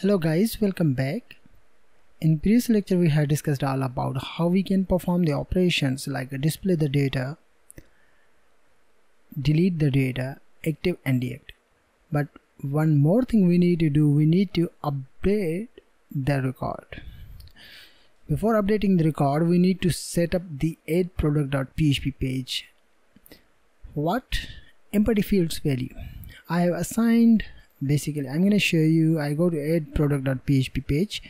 Hello guys, welcome back. In previous lecture we had discussed all about how we can perform the operations like display the data, delete the data, active and deactive. But one more thing we need to do, we need to update the record. Before updating the record, we need to set up the add product.php page. What empty fields value? I have assigned basically I'm gonna show you I go to add product.php page.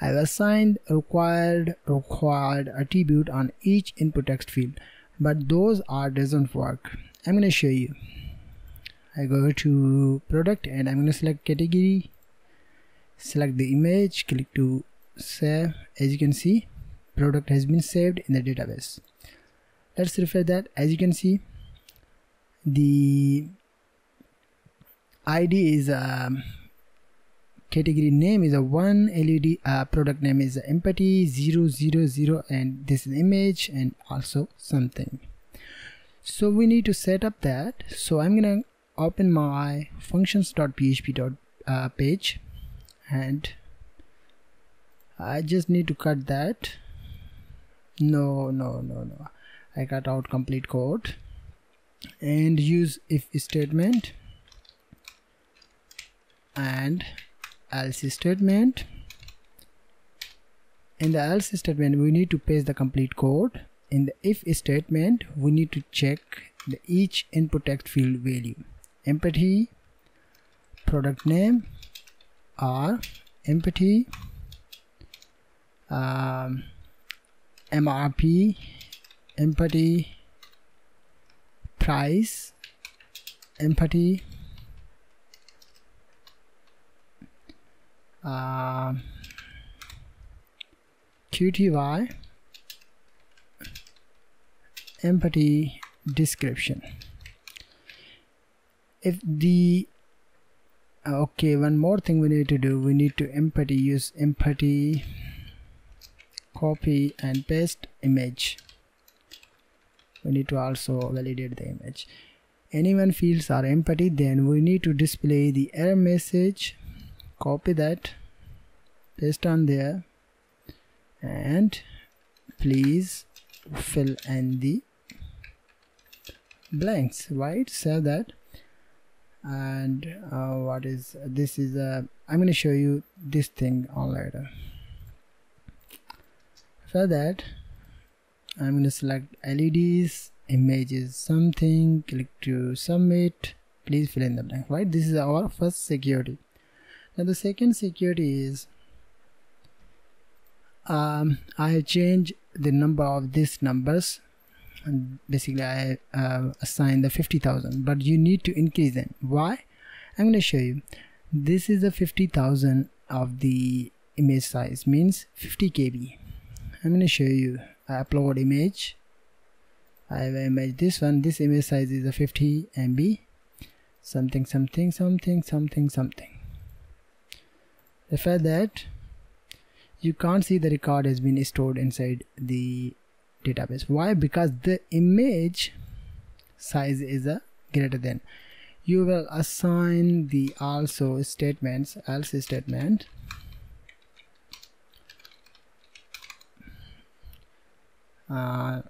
I've assigned required required attribute on each input text field but those are doesn't work. I'm gonna show you. I go to product and I'm gonna select category select the image click to save. As you can see product has been saved in the database. Let's refresh that. As you can see the id is um, category name is a one led uh, product name is empathy 000 and this is image and also something. So we need to set up that. So i'm gonna open my functions.php uh, page and i just need to cut that. No no no no. I cut out complete code and use if statement and else statement. In the else statement we need to paste the complete code. In the if statement we need to check the each input text field value. Empty product name or empty um, MRP empty price empty uh, QTY empty description. If the okay one more thing we need to do. We need to empathy use empathy copy and paste image. We need to also validate the image. Anyone fields are empty then we need to display the error message. Copy that paste on there. And please fill in the blanks right? Save that and uh, what is this is a uh, I'm going to show you this thing on later. For that I'm going to select LEDs images something click to submit. Please fill in the blank right? This is our first security. Now the second security is um, I have changed the number of these numbers. And basically I uh, assign the 50,000 but you need to increase them. Why? I'm going to show you. This is the 50,000 of the image size means 50 KB I'm going to show you. I upload image. I have image. This one this image size is a 50 MB something something something something something. Fact that you can't see the record has been stored inside the database. Why? Because the image size is a greater than. You will assign the also statements else statement. Uh,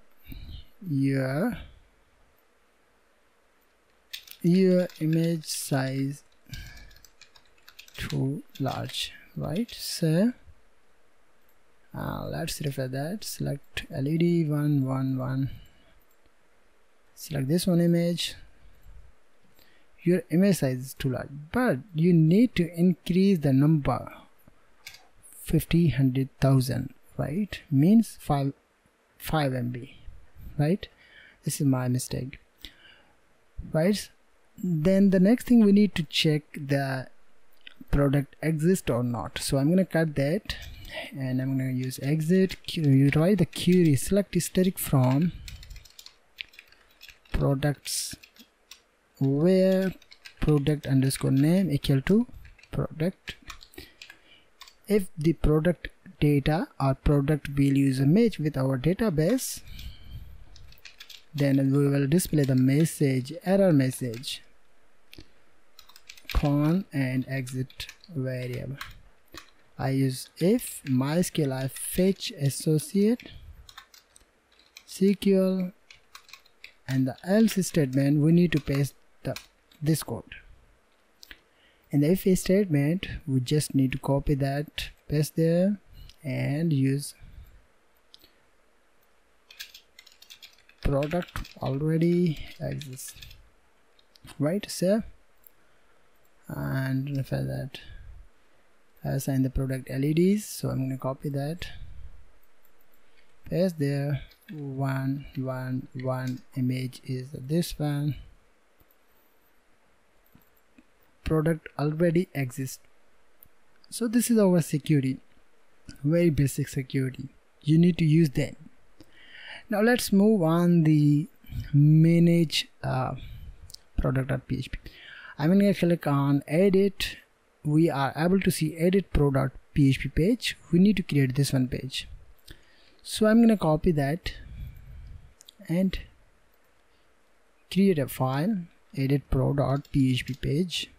your your image size too large right so uh, let's refresh that. Select led 111 select this one image. Your image size is too large but you need to increase the number. 50 100,000 right? Means 5 5 MB right? This is my mistake right? Then the next thing we need to check the product exist or not. So I'm gonna cut that and I'm gonna use exit. You write the query. Select static from products where product underscore name equal to product. If the product data or product values match with our database then we will display the message error message con and exit variable I use if MySQL. Fetch associate SQL and the else statement. We need to paste the this code. In the if statement we just need to copy that paste there and use product already exists. Right save and refer that assign the product LEDs so I'm gonna copy that. Paste there. One one one image is this one. Product already exists. So this is our security. Very basic security. You need to use that now let's move on the manage uh, product.php I'm going to click on edit we are able to see edit pro.php page. We need to create this one page. So I'm going to copy that and create a file edit pro.php page.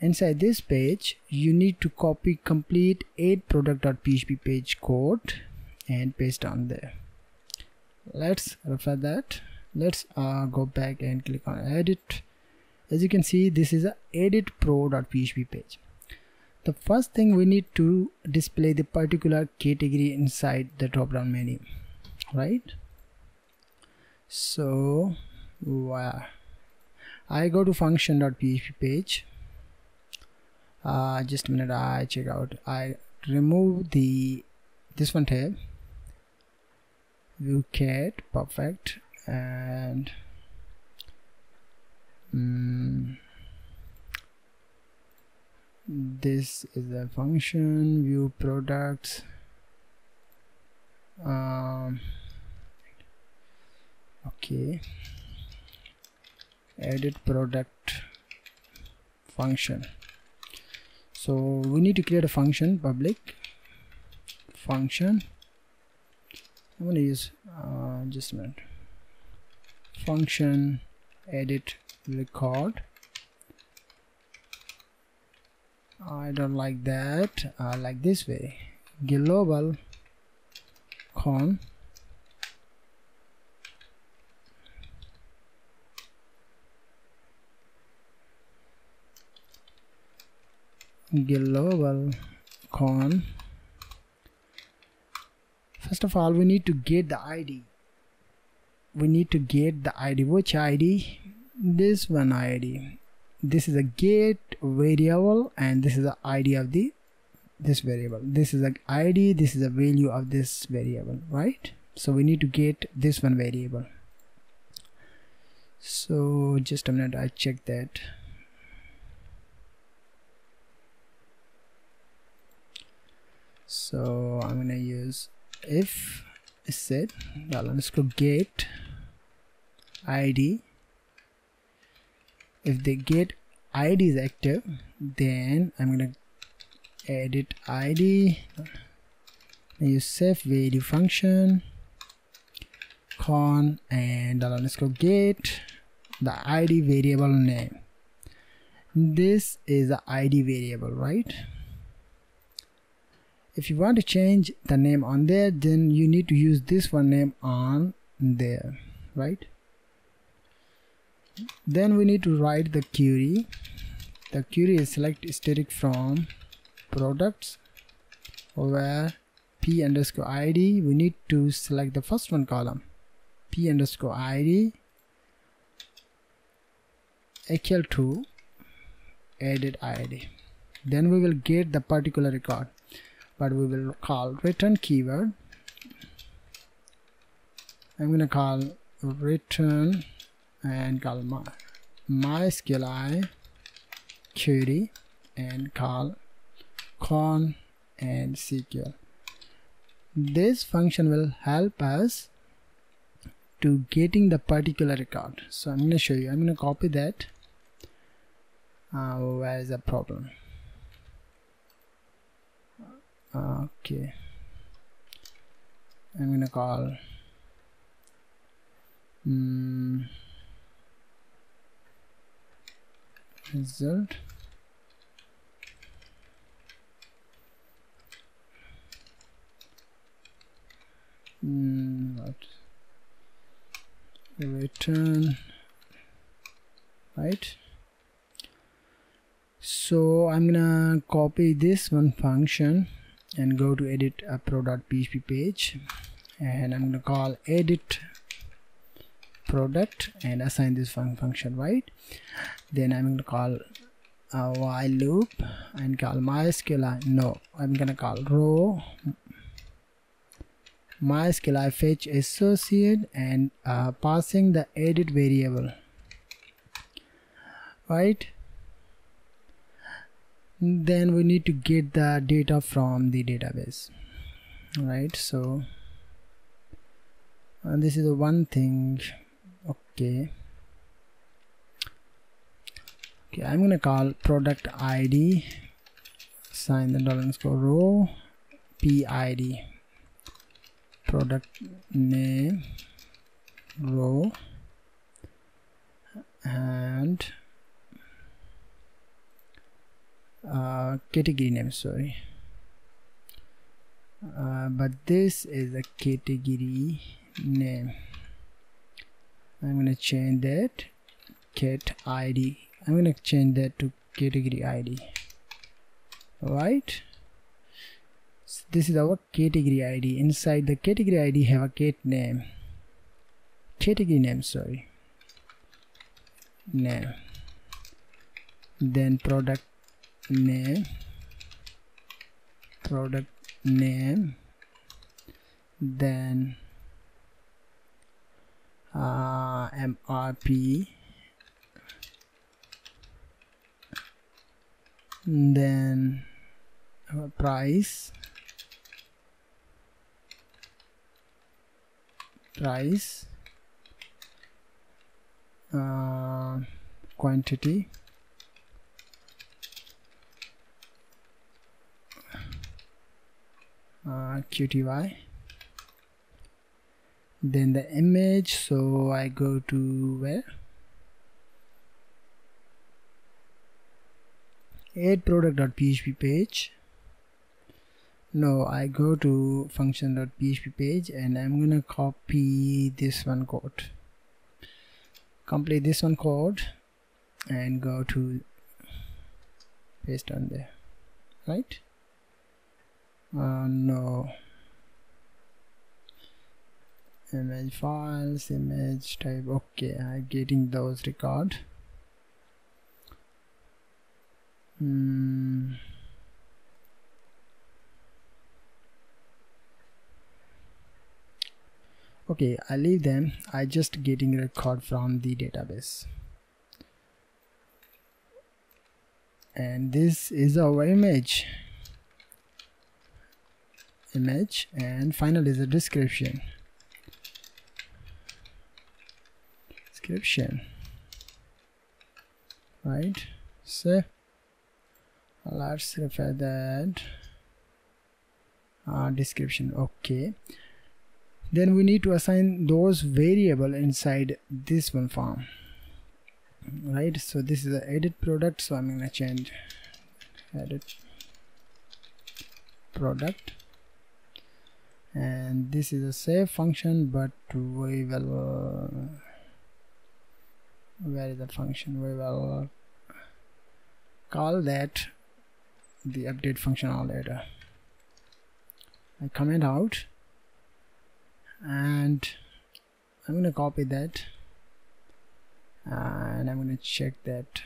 Inside this page you need to copy complete add product.php page code and paste on there. Let's refer that. Let's uh, go back and click on edit as you can see this is a edit pro.php page. The first thing we need to display the particular category inside the drop down menu right? So uh, I go to function.php page. Uh, just a minute I check out. I remove the this one tab view cat perfect. And um, this is the function view products um, okay. Edit product function. So we need to create a function public function. I'm gonna use uh, just a minute. Function edit record I don't like that. I like this way. Global con. Global con. First of all we need to get the id we need to get the id which id this one id this is a get variable and this is the id of the this variable. This is the id this is the value of this variable right? So we need to get this one variable. So just a minute i check that. So I'm gonna use if set underscore get id if the get id is active then I'm gonna edit id use safe value function con and underscore get the id variable name. This is the id variable right? If you want to change the name on there then you need to use this one name on there right then we need to write the query. The query is select static from products where p underscore id we need to select the first one column. P underscore id equal to edit id then we will get the particular record. But we will call return keyword. I'm gonna call return and call my MySQL query and call con and SQL this function will help us to getting the particular record. So I'm going to show you. I'm going to copy that. Uh, where is the problem? Okay. I'm gonna call um, result. Mm, return. Right. So I'm gonna copy this one function and go to edit a pro.php page. And I'm gonna call edit product and assign this fun function right? Then I'm gonna call a while loop and call mysql no I'm gonna call row mysql fetch associate and uh, passing the edit variable right? Then we need to get the data from the database right? So and this is the one thing okay. Okay I'm gonna call product ID sign the dollar underscore row. PID product name row. And uh, category name sorry. Uh, but this is a category name I'm gonna change that cat ID I'm gonna change that to category ID right so this is our category ID inside the category ID have a cat name. Category name sorry. Name. Then product name. Product name. Then uh, MRP then uh, price. Price. Uh, quantity. Uh, qty then the image so I go to where? add product.php page. No I go to function.php page and I'm gonna copy this one code. Complete this one code and go to paste on there right? Uh, no image files image type. Okay I'm getting those record. Hmm. okay I leave them. I just getting record from the database. And this is our image. Image and final is a description description. Right? So let's refer that. Uh, description okay. Then we need to assign those variable inside this one form. Right? So this is the edit product so I'm gonna change edit product. And this is a save function but we will where is that function? We will call that the update function all later I comment out and I'm gonna copy that and I'm gonna check that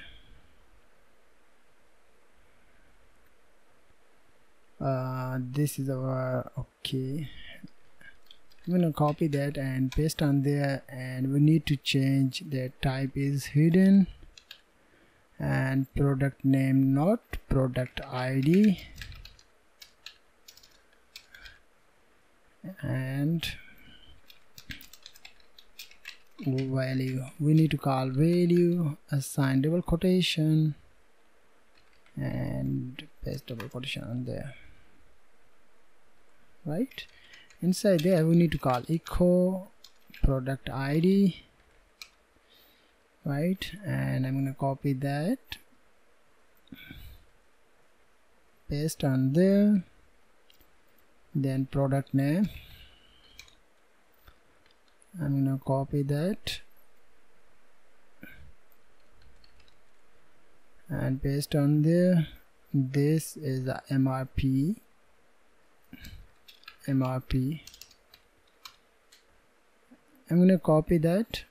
uh, this is our okay I'm gonna copy that and paste on there and we need to change the type is hidden and product name not product ID and value. We need to call value assign double quotation and paste double quotation on there. Right inside there we need to call echo product id right? And i'm going to copy that paste on there then product name. I'm going to copy that and paste on there. This is the mrp MRP I'm gonna copy that.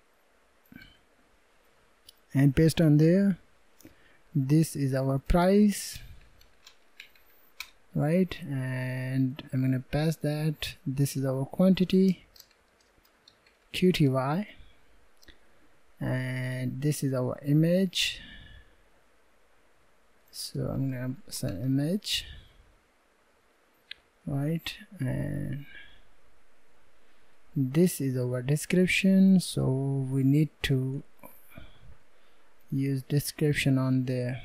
And paste on there. This is our price. Right? And I'm gonna pass that. This is our quantity. QTY and this is our image. So I'm gonna send image right? And this is our description so we need to use description on there.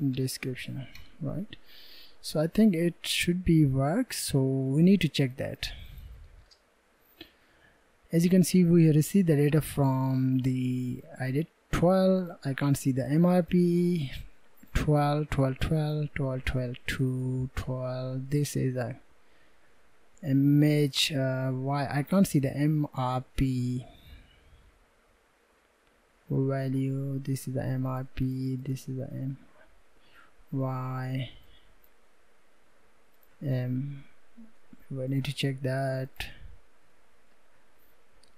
Description right? So I think it should be work so we need to check that. As you can see we receive the data from the I did 12 I can't see the MRP 12 12 12 12 12 2 12 this is a image uh, why I can't see the MRP value. This is the MRP this is the M Y. M we need to check that.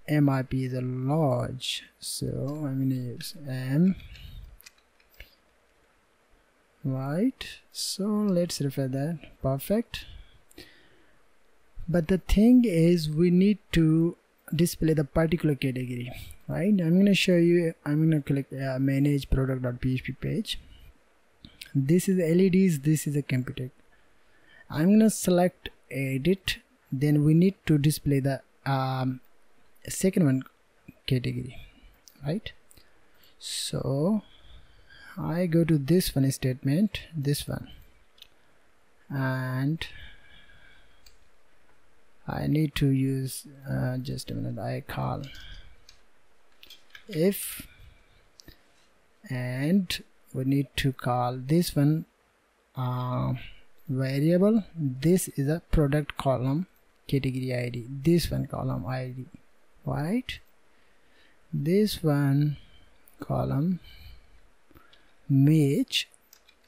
MRP is a large so I'm gonna use M right. So let's refer that perfect. But the thing is we need to display the particular category right? I'm gonna show you I'm gonna click uh, manage product.php page. This is LEDs this is a computer. I'm gonna select edit. Then we need to display the um, second one category right? So I go to this one statement this one. And I need to use uh, just a minute I call. If and we need to call this one uh, variable. This is a product column category ID this one column ID right? This one column match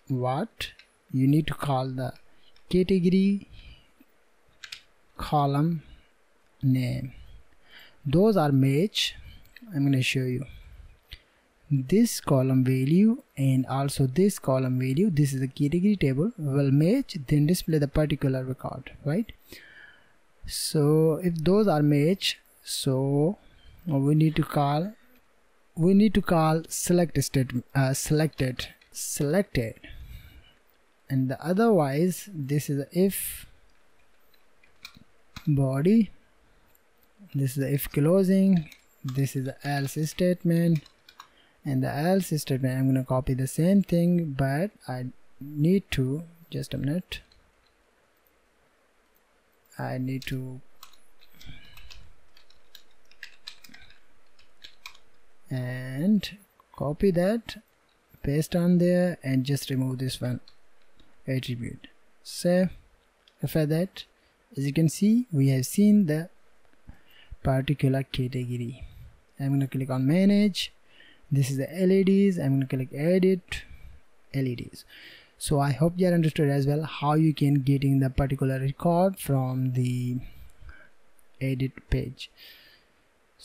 what you need to call the category column name. Those are match I'm going to show you. This column value and also this column value this is a category table will match then display the particular record right? So if those are match so we need to call we need to call select state uh, selected selected. And the otherwise this is if body. This is the if closing. This is the else statement. And the else statement I'm gonna copy the same thing but I need to just a minute. I need to and copy that paste on there and just remove this one attribute. Save after that as you can see we have seen the particular category. I'm going to click on manage. This is the LEDs I'm going to click edit LEDs so I hope you are understood as well how you can getting the particular record from the edit page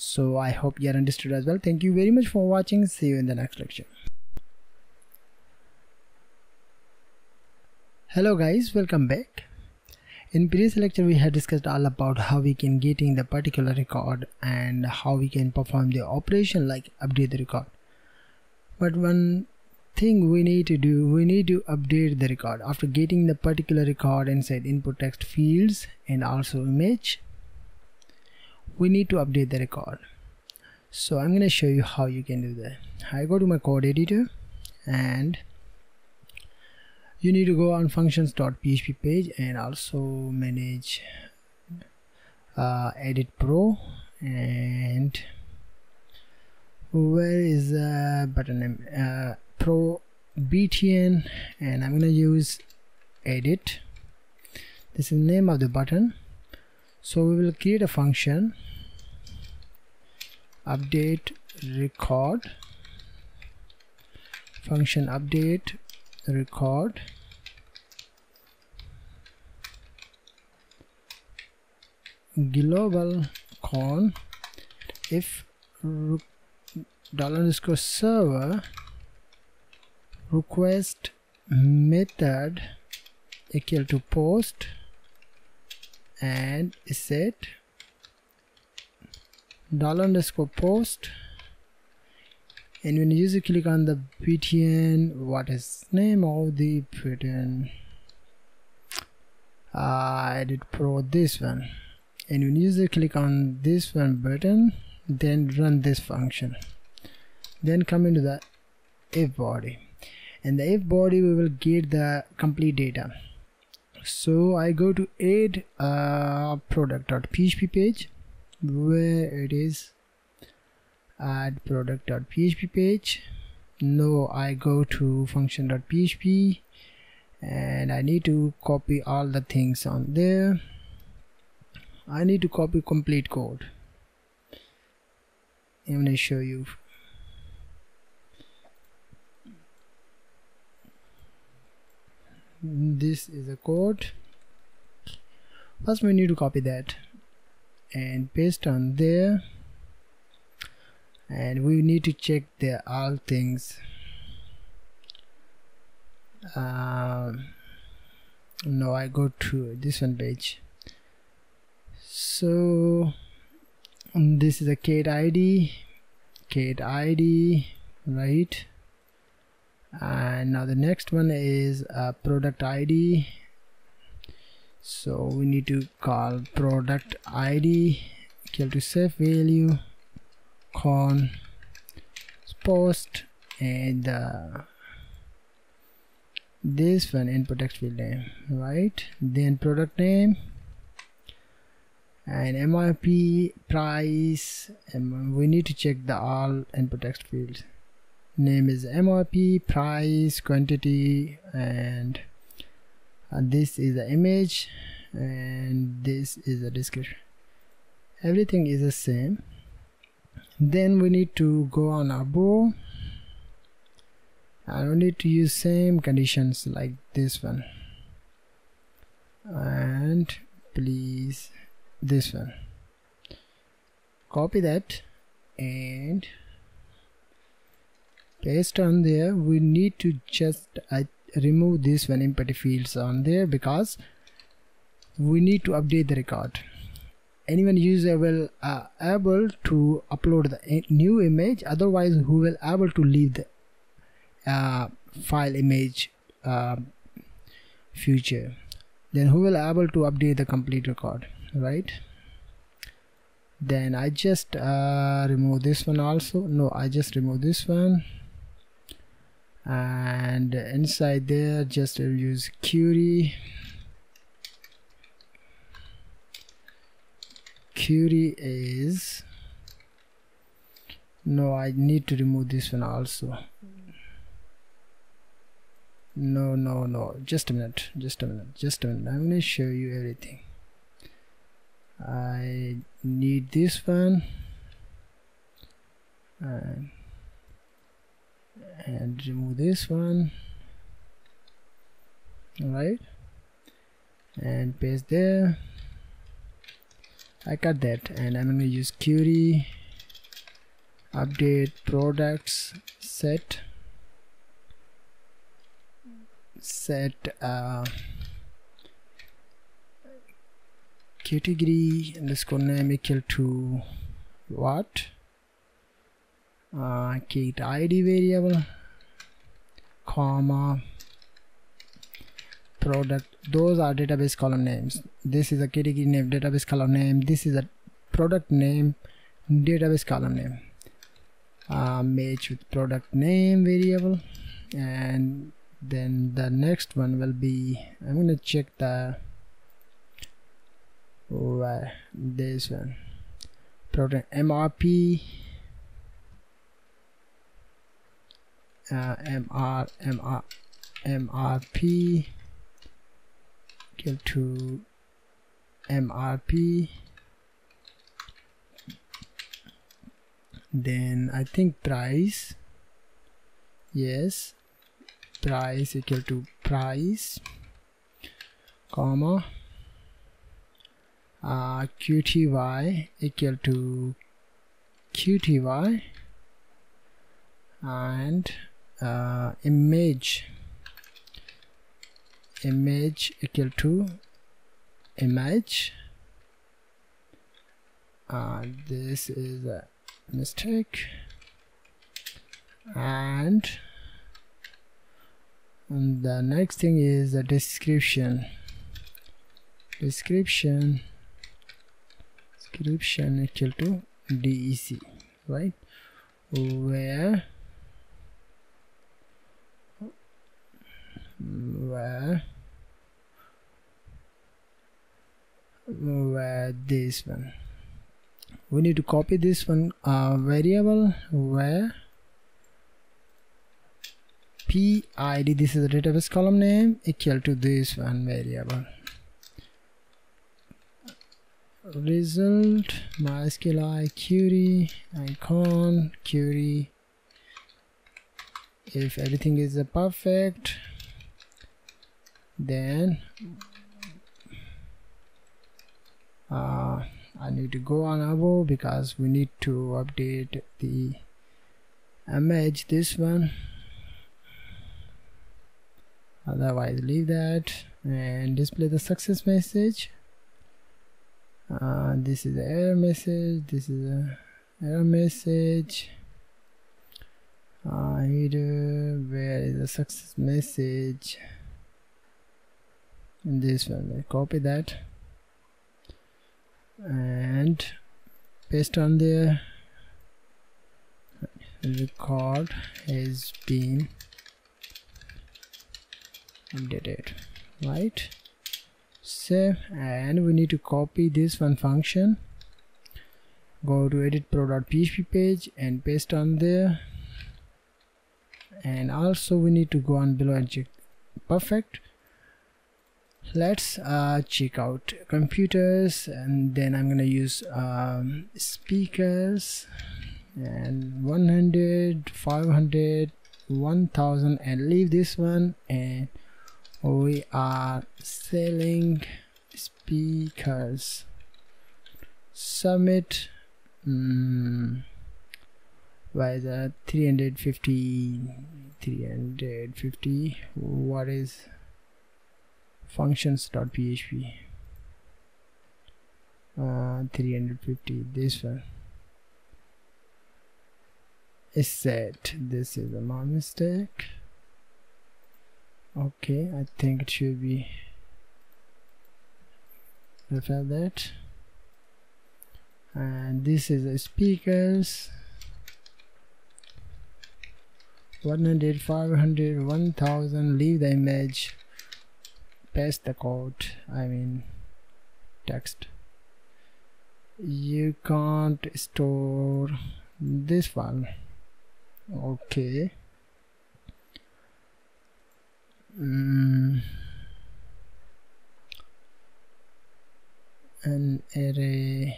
so i hope you are understood as well. Thank you very much for watching. See you in the next lecture. Hello guys. Welcome back. In previous lecture we had discussed all about how we can getting the particular record and how we can perform the operation like update the record. But one thing we need to do we need to update the record. After getting the particular record inside input text fields and also image we need to update the record. So I'm gonna show you how you can do that. I go to my code editor and you need to go on functions.php page and also manage uh, edit pro and where is the button name? Uh, pro btn and I'm gonna use edit. This is the name of the button. So we will create a function update record. Function update record. Global con. If dollar underscore server request method equal to post and set dollar underscore post. And when you user click on the btn what is name? Of the btn uh, edit pro this one. And when user click on this one button then run this function. Then come into the if body. And the if body we will get the complete data. So I go to add uh, product.php page where it is add product.php page. No I go to function.php and I need to copy all the things on there. I need to copy complete code. I'm going to show you. This is a code. First we need to copy that and paste on there and we need to check the all things. Um, no I go to this one page so this is a cat id cat id right? And now the next one is a product id so we need to call product id equal to save value con post and uh, this one input text field name right? Then product name and MRP price and we need to check the all input text fields. Name is MRP price quantity and uh, this is the image and this is the description. Everything is the same. Then we need to go on abo and we need to use same conditions like this one. And please this one. Copy that and paste on there. We need to just uh, remove this one empty fields on there because we need to update the record. Anyone user will uh, able to upload the new image otherwise who will able to leave the uh, file image uh, future? Then who will able to update the complete record right? Then I just uh, remove this one also. No I just remove this one and inside there just use query query is no I need to remove this one also. No no no just a minute just a minute just a minute. I'm gonna show you everything. I need this one. And and remove this one. Alright. And paste there. I cut that. And I'm going to use query update products set. Set uh, category underscore name equal to what uh, id variable comma product. Those are database column names. This is a category name database column name. This is a product name database column name. Uh, match with product name variable. And then the next one will be I'm gonna check the oh, this one. Product MRP uh, mr mr mrp equal to mrp then I think price. Yes. Price equal to price comma uh, qty equal to qty and uh, image image equal to image. Uh, this is a mistake. And, and the next thing is the description. Description description equal to dec right? Where where where this one? We need to copy this one uh, variable where? Pid this is the database column name equal to this one variable. Result mysqli query icon query. If everything is perfect then uh, I need to go on above because we need to update the image this one. Otherwise leave that and display the success message. Uh, this is the error message this is the error message. Uh, here where is the success message this one. Copy that. And paste on there. Record has been updated right? Save. And we need to copy this one function. Go to edit pro.php page and paste on there. And also we need to go on below and check. Perfect let's uh, check out computers and then I'm gonna use um, speakers and 100 500 1000 and leave this one and we are selling speakers. Submit mm, by the 350 350 what is functions.php uh, 350 this one. Is set. This is a my mistake okay I think it should be refer that. And this is the speakers. 100 500 1000 leave the image paste the code I mean text. You can't store this file okay. Mm. an array.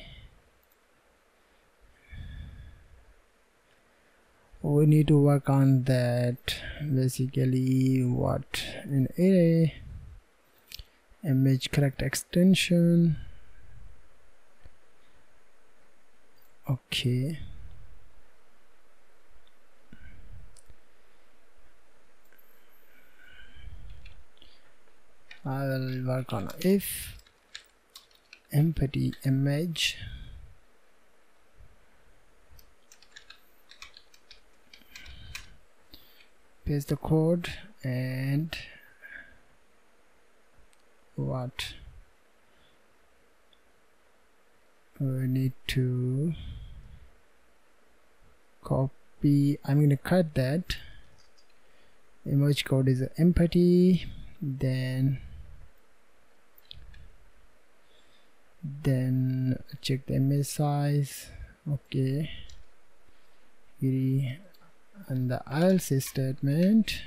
We need to work on that. Basically what an array image correct extension. Okay. I will work on if empty image. Paste the code and what? We need to copy I'm going to cut that. Image code is empty then then check the image size. Okay. And the else statement.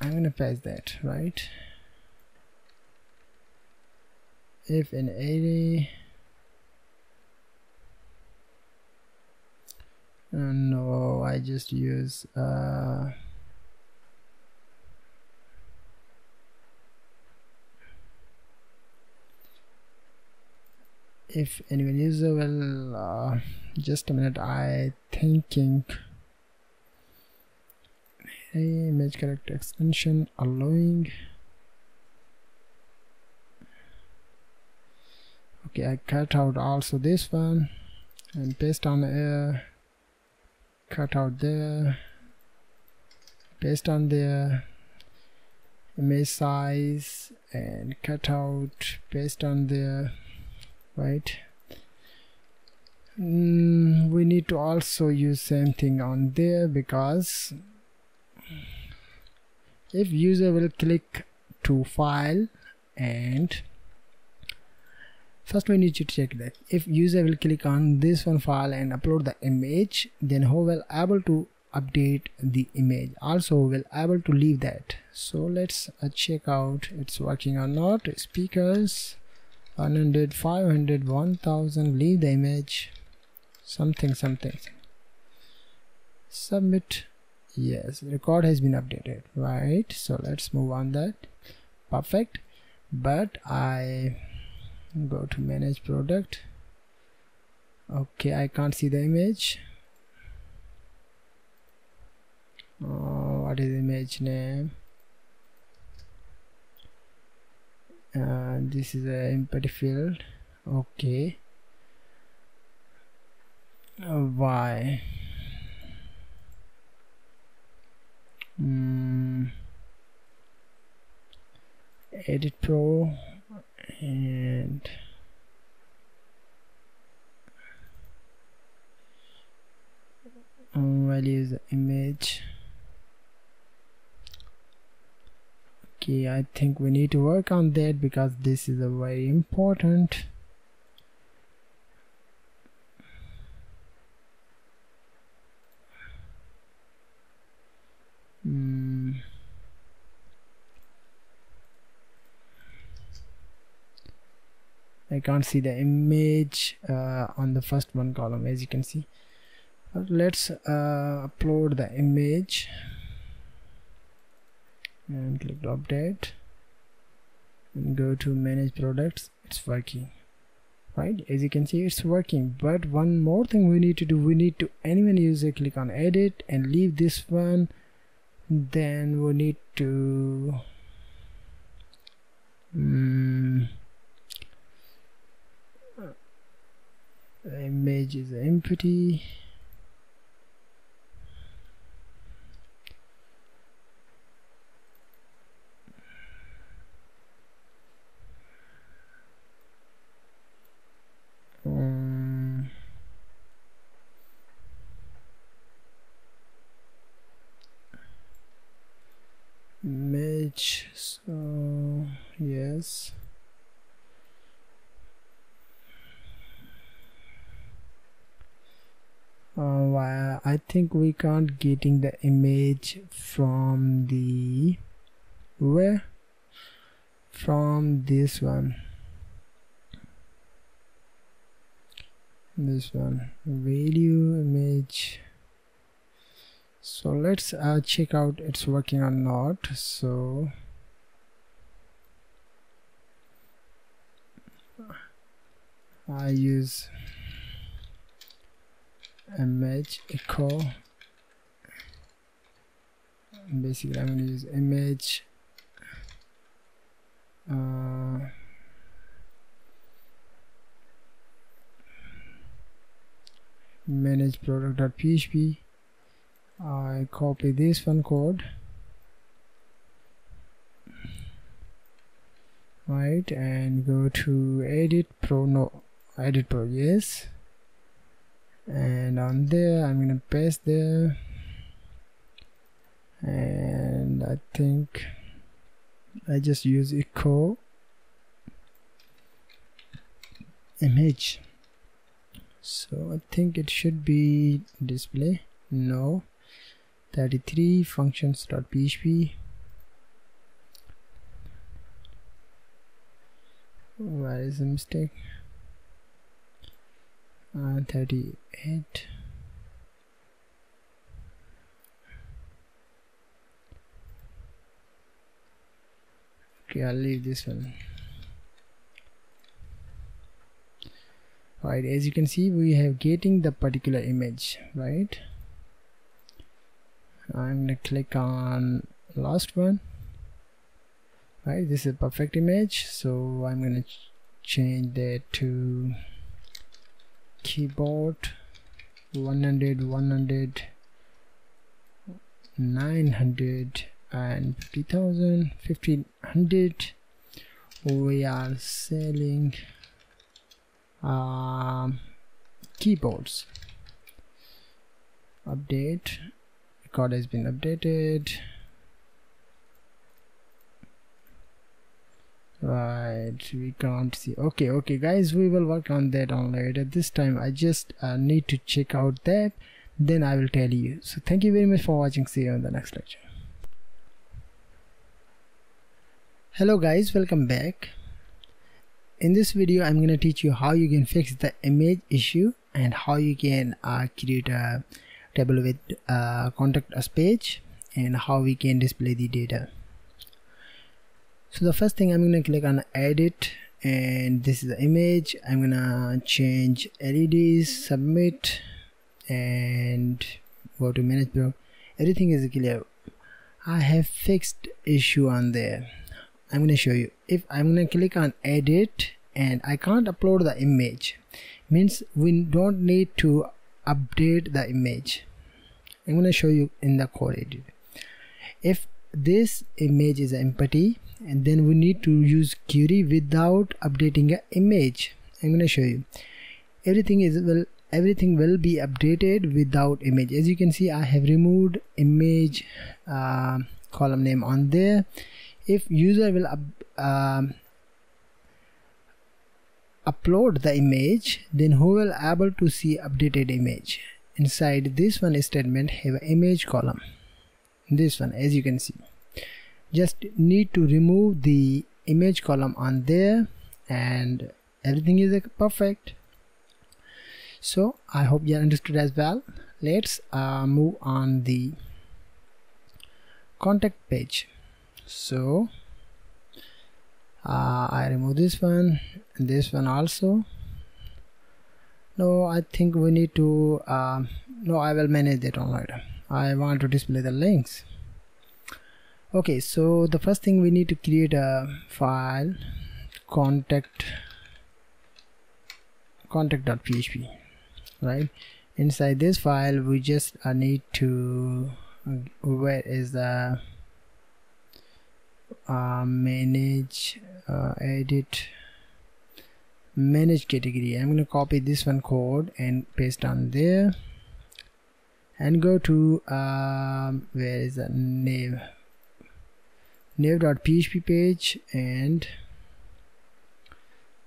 I'm gonna pass that right if an array uh, no I just use uh, if anyone user will uh, just a minute I thinking. Image character extension allowing okay I cut out also this one and paste on air. Cut out there. Paste on there. Image size and cut out. Paste on there. Right? Mm, we need to also use same thing on there because if user will click to file and first we need to check that. If user will click on this one file and upload the image then how will able to update the image? Also will able to leave that? So let's uh, check out it's working or not. Speakers 100 500 1000 leave the image. Something something. Submit. Yes record has been updated right? So let's move on that. Perfect. But I go to manage product. Okay I can't see the image. Oh, what is image name? Uh, this is a empty field. Okay. Uh, why? Mm. edit pro and um, value the image okay I think we need to work on that because this is a very important mm. I can't see the image uh, on the first one column as you can see. But let's uh, upload the image and click update and go to manage products. It's working right? As you can see it's working. But one more thing we need to do we need to anyone user click on edit and leave this one. Then we need to um, image is empty um, image so yes uh, I think we can't getting the image from the where? From this one. This one. Value image. So let's uh, check out it's working or not. So I use image echo. Basically I'm going to use image uh, manage product.php I copy this one code. Right and go to edit pro no edit pro yes and on there I'm gonna paste there. And I think I just use echo. Image. So I think it should be display. No. 33 functions.php where is the mistake uh, 38 okay I'll leave this one. Right as you can see we have getting the particular image right? I'm gonna click on last one. Right this is a perfect image so I'm gonna ch change that to keyboard 100 100 900 and 50,000 1500 we are selling um, keyboards. Update record has been updated right we can't see. Okay okay guys we will work on that on later. This time i just uh, need to check out that. Then i will tell you. So thank you very much for watching. See you in the next lecture. Hello guys welcome back. In this video i'm going to teach you how you can fix the image issue and how you can uh, create a table with uh, contact us page and how we can display the data so the first thing I'm gonna click on edit and this is the image. I'm gonna change LEDs submit and go to manage bro. Everything is clear. I have fixed issue on there. I'm gonna show you. If I'm gonna click on edit and I can't upload the image means we don't need to update the image. I'm gonna show you in the code edit. If this image is empty and then we need to use query without updating an image. I'm going to show you. Everything is will everything will be updated without image. As you can see i have removed image uh, column name on there. If user will uh, upload the image then who will able to see updated image? Inside this one statement have image column. This one as you can see just need to remove the image column on there and everything is perfect. So I hope you understood as well. Let's uh, move on the contact page. So uh, I remove this one and this one also. No I think we need to uh, no I will manage that on later. I want to display the links okay so the first thing we need to create a file contact contact.php right? Inside this file we just uh, need to uh, where is the uh, manage uh, edit manage category. I'm going to copy this one code and paste on there and go to um, where is the name nav.php page and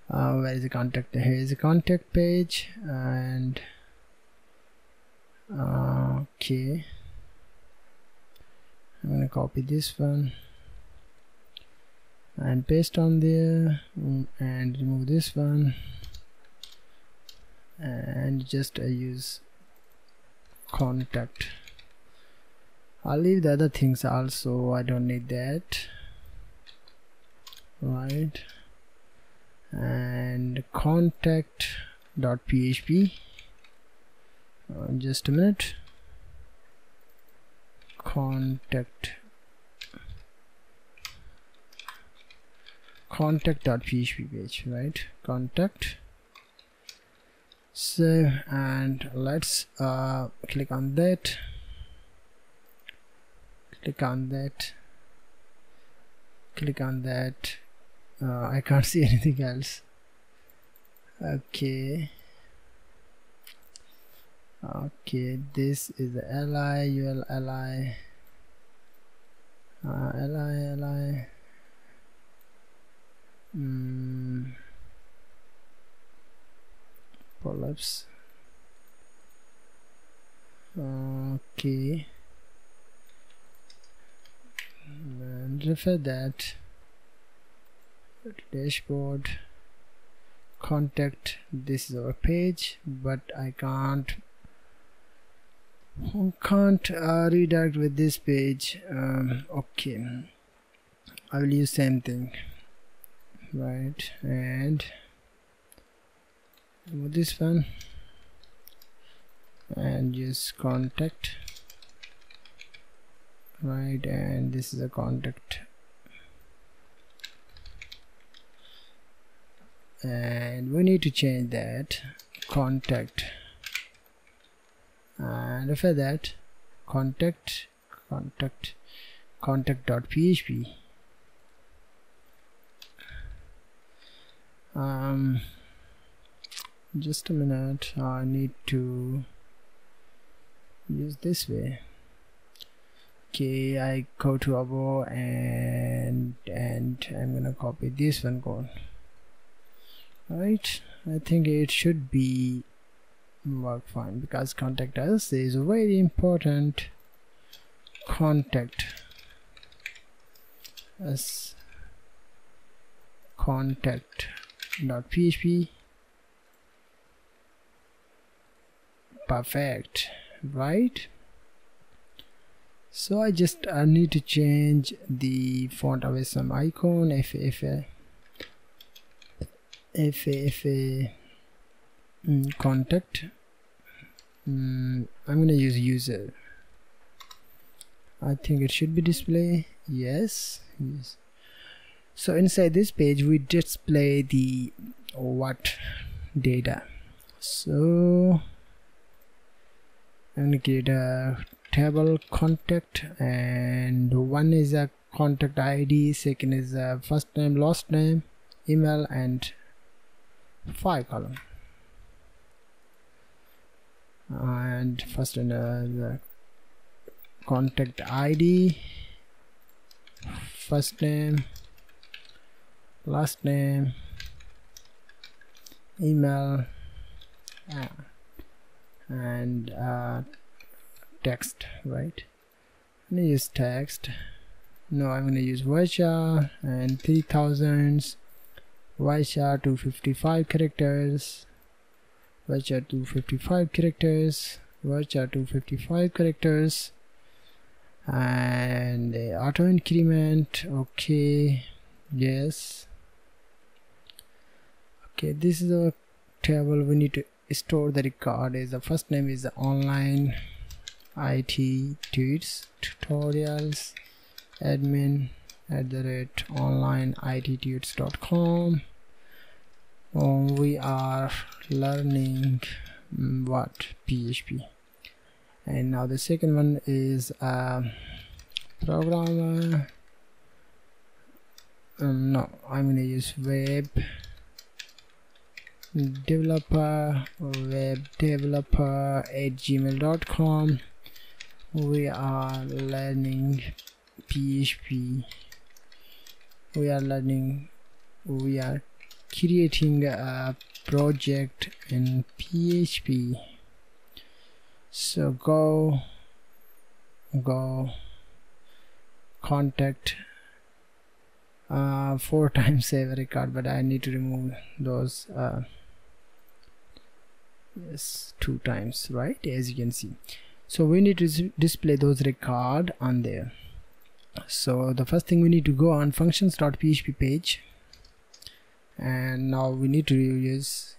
uh, where is the contact? Here is the contact page and uh, okay. I'm gonna copy this one. And paste on there. Mm, and remove this one. And just uh, use contact I'll leave the other things also. I don't need that. Right. And contact.php uh, just a minute. Contact. Contact.php page right? Contact. Save and let's uh, click on that click on that. Click on that. Uh, I can't see anything else. Okay. Okay this is the li ul li uh, li li mm, pull-ups. Okay and refer that dashboard contact this is our page but I can't can't uh, redirect with this page um, okay. I will use same thing right and with this one? And use contact right and this is a contact. And we need to change that contact. And after that contact contact contact.php um just a minute. I need to use this way okay I go to abo and and I'm gonna copy this one code right I think it should be work fine because contact us is very important. Contact us. Php perfect. Right so I just I need to change the Font Awesome icon if if if if mm, contact. Mm, I'm gonna use user. I think it should be display. Yes yes. So inside this page we display the what data. So gonna create a table contact and one is a contact ID second is a first name last name email and file column. And first in uh, the contact ID first name last name email uh, and uh, text right? I'm gonna use text. No I'm gonna use varchar and 3000s varchar 255 characters. Varchar 255 characters. Varchar 255 characters. And auto increment okay yes. Okay this is a table we need to store the record. Is the first name is online IT tuts tutorials admin at the rate online ittuts.com oh, we are learning what PHP and now the second one is uh, programmer. Um, no I'm gonna use web developer web developer at gmail.com we are learning PHP we are learning we are creating a project in PHP so go go contact uh, four times save record but I need to remove those uh, yes two times right? As you can see so we need to display those record on there. So the first thing we need to go on functions.php page. And now we need to use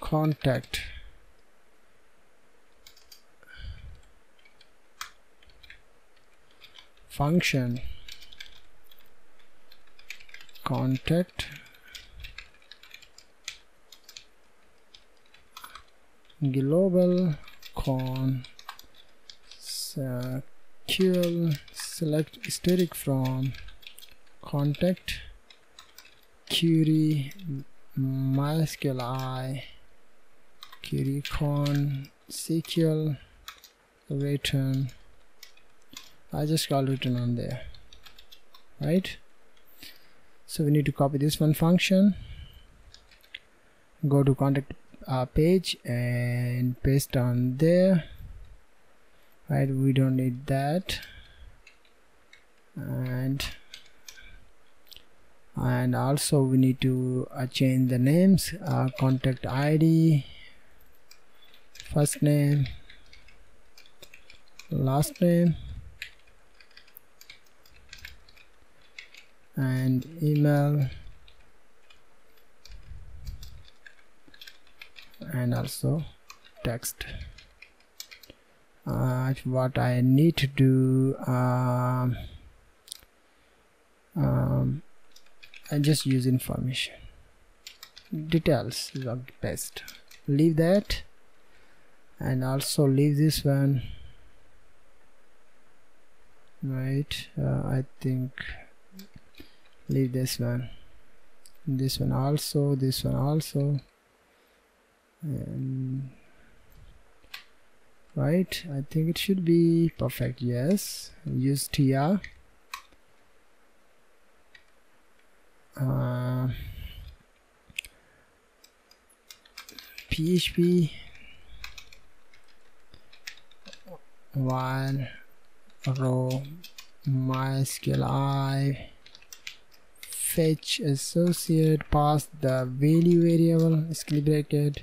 contact. Function. Contact. Global con SQL select static from contact query mysql i query con SQL return. I just call return on there right? So we need to copy this one function. Go to contact uh, page and paste on there. Right we don't need that. And and also we need to uh, change the names uh, contact ID first name last name and email and also text. Uh, what I need to do um, um, I just use information. Details the best. Leave that and also leave this one. Right uh, I think leave this one. This one also this one also and right I think it should be perfect yes. Use tr uh, php while row. Mysql i fetch associate pass the value variable skill bracket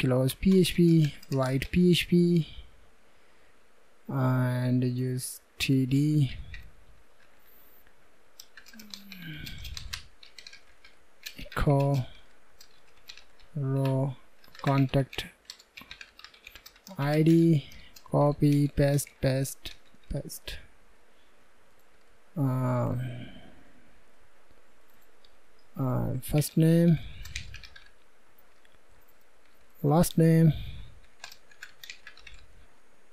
close php write php and use td echo row contact id copy paste paste paste. Uh, uh, first name last name.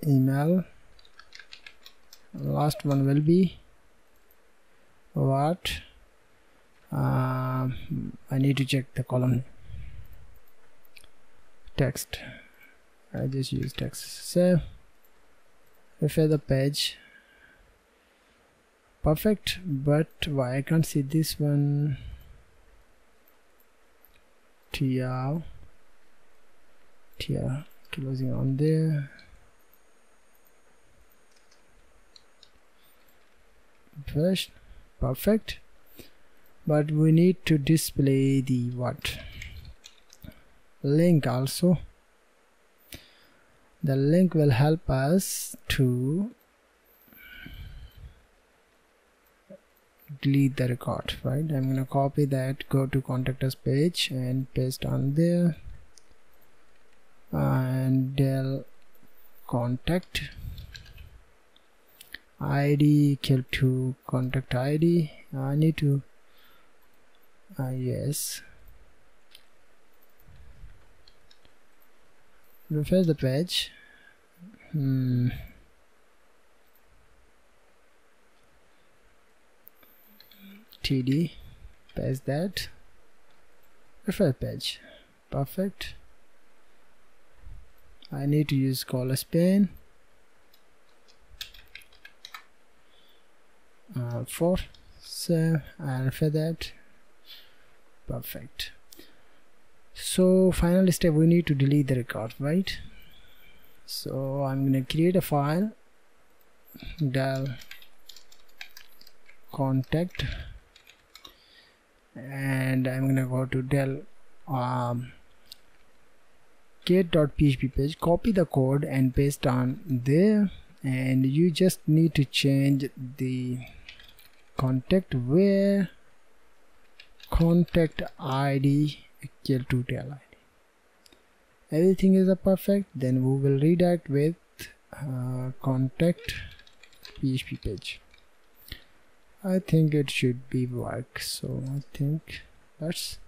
Email. Last one will be what? Uh, I need to check the column. Text. I just use text. So refer the page. Perfect but why I can't see this one? Tr tr closing on there. First perfect. But we need to display the what? Link also. The link will help us to delete the record right? I'm gonna copy that go to contact us page and paste on there and del contact id equal to contact id I need to uh, yes. Refresh the page. Hmm. td paste that. Refresh page. Perfect I need to use color span uh, 4 so for that perfect. So final step we need to delete the record right? So I'm gonna create a file. Del contact. And I'm gonna go to del um, get.php page copy the code and paste on there. And you just need to change the contact where? Contact id equal to tel id everything is perfect. Then we will redirect with uh, contact php page. I think it should be work. So I think that's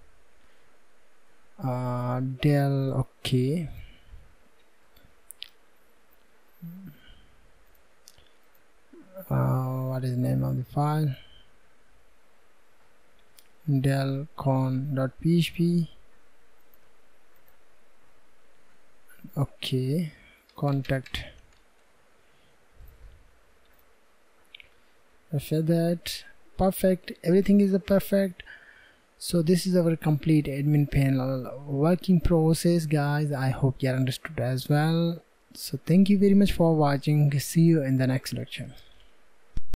uh, del okay. Uh, what is the name of the file? Del con.php okay contact. After that perfect. Everything is perfect so this is our complete admin panel. Working process guys. I hope you understood as well. So thank you very much for watching. See you in the next lecture